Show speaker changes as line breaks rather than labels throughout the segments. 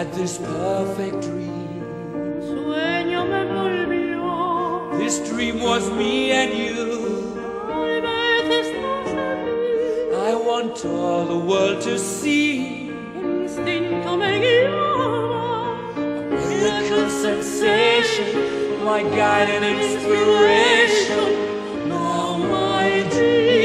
had this perfect dream.
Sueño me volvió.
This dream was me and you. I want all the world to see.
Instinto me guiaba.
A miracle sensation, my guiding inspiration. Now my dream.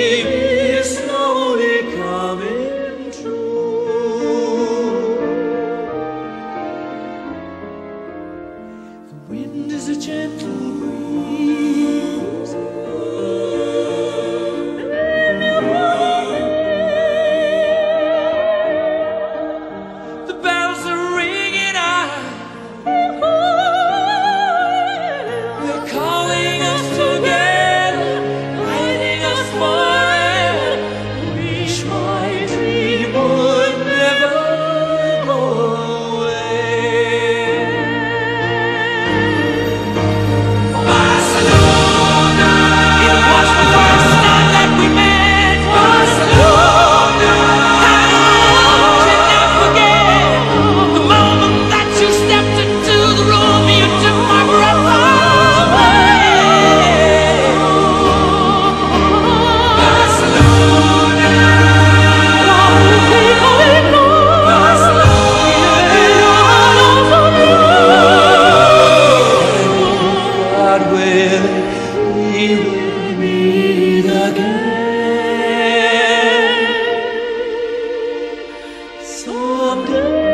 someday.